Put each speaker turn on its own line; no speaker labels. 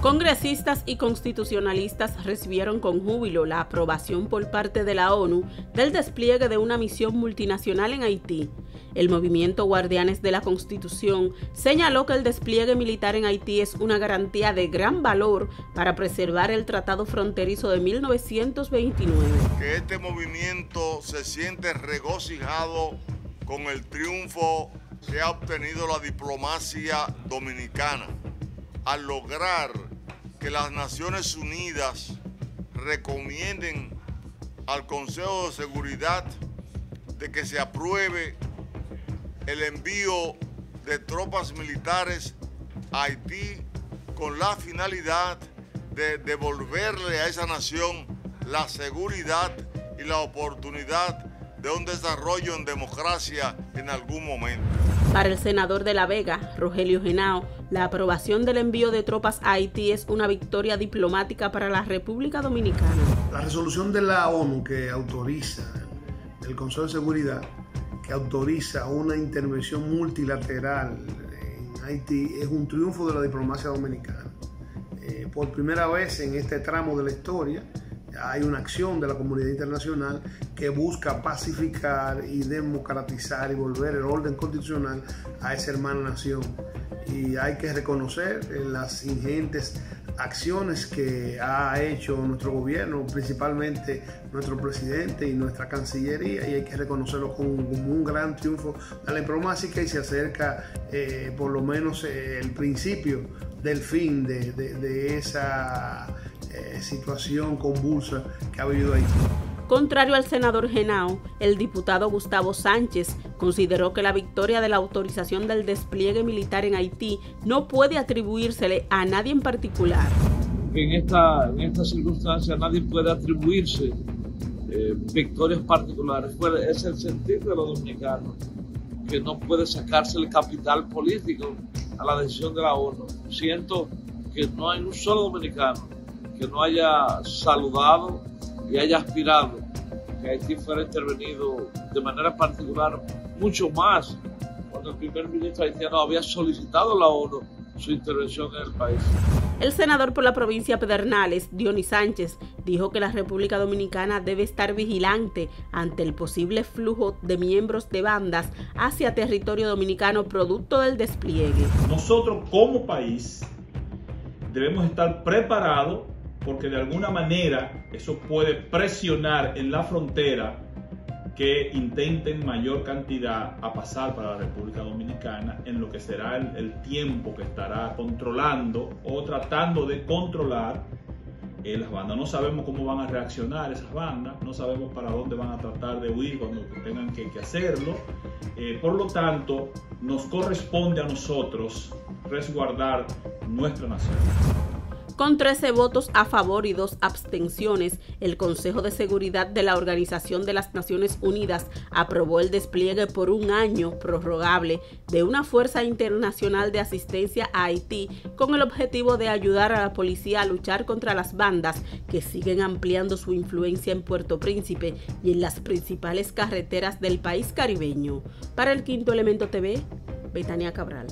Congresistas y constitucionalistas recibieron con júbilo la aprobación por parte de la ONU del despliegue de una misión multinacional en Haití. El movimiento Guardianes de la Constitución señaló que el despliegue militar en Haití es una garantía de gran valor para preservar el Tratado Fronterizo de 1929.
Que este movimiento se siente regocijado con el triunfo que ha obtenido la diplomacia dominicana al lograr que las Naciones Unidas recomienden al Consejo de Seguridad de que se apruebe el envío de tropas militares a Haití con la finalidad de devolverle a esa nación la seguridad y la oportunidad de un desarrollo en democracia en algún momento.
Para el senador de La Vega, Rogelio Genao, la aprobación del envío de tropas a Haití es una victoria diplomática para la República Dominicana.
La resolución de la ONU que autoriza, el Consejo de Seguridad, que autoriza una intervención multilateral en Haití, es un triunfo de la diplomacia dominicana. Eh, por primera vez en este tramo de la historia, hay una acción de la comunidad internacional que busca pacificar y democratizar y volver el orden constitucional a esa hermana nación. Y hay que reconocer eh, las ingentes acciones que ha hecho nuestro gobierno, principalmente nuestro presidente y nuestra cancillería, y hay que reconocerlo como, un gran triunfo de la diplomacia y se acerca eh, por lo menos eh, el principio del fin de, de esa eh, situación convulsa que ha ahí.
Contrario al senador Genao, el diputado Gustavo Sánchez consideró que la victoria de la autorización del despliegue militar en Haití no puede atribuírsele a nadie en particular.
En esta, en esta circunstancia nadie puede atribuirse eh, victorias particulares. Es el sentir de los dominicanos que no puede sacarse el capital político a la decisión de la ONU. Siento que no hay un solo dominicano que no haya saludado y haya aspirado que Haití fuera intervenido de manera particular mucho más cuando el primer ministro haitiano había solicitado a la ONU su intervención en el país.
El senador por la provincia Pedernales, Dionis Sánchez, dijo que la República Dominicana debe estar vigilante ante el posible flujo de miembros de bandas hacia territorio dominicano producto del despliegue.
Nosotros como país debemos estar preparados porque de alguna manera eso puede presionar en la frontera que intenten mayor cantidad a pasar para la República Dominicana en lo que será el, tiempo que estará controlando o tratando de controlar eh, las bandas. No sabemos cómo van a reaccionar esas bandas, no sabemos para dónde van a tratar de huir cuando tengan que, hacerlo. Eh, por lo tanto, nos corresponde a nosotros resguardar nuestra nación.
Con 13 votos a favor y dos abstenciones, el Consejo de Seguridad de la Organización de las Naciones Unidas aprobó el despliegue por un año prorrogable de una Fuerza Internacional de Asistencia a Haití con el objetivo de ayudar a la policía a luchar contra las bandas que siguen ampliando su influencia en Puerto Príncipe y en las principales carreteras del país caribeño. Para el Quinto Elemento TV, Betania Cabral.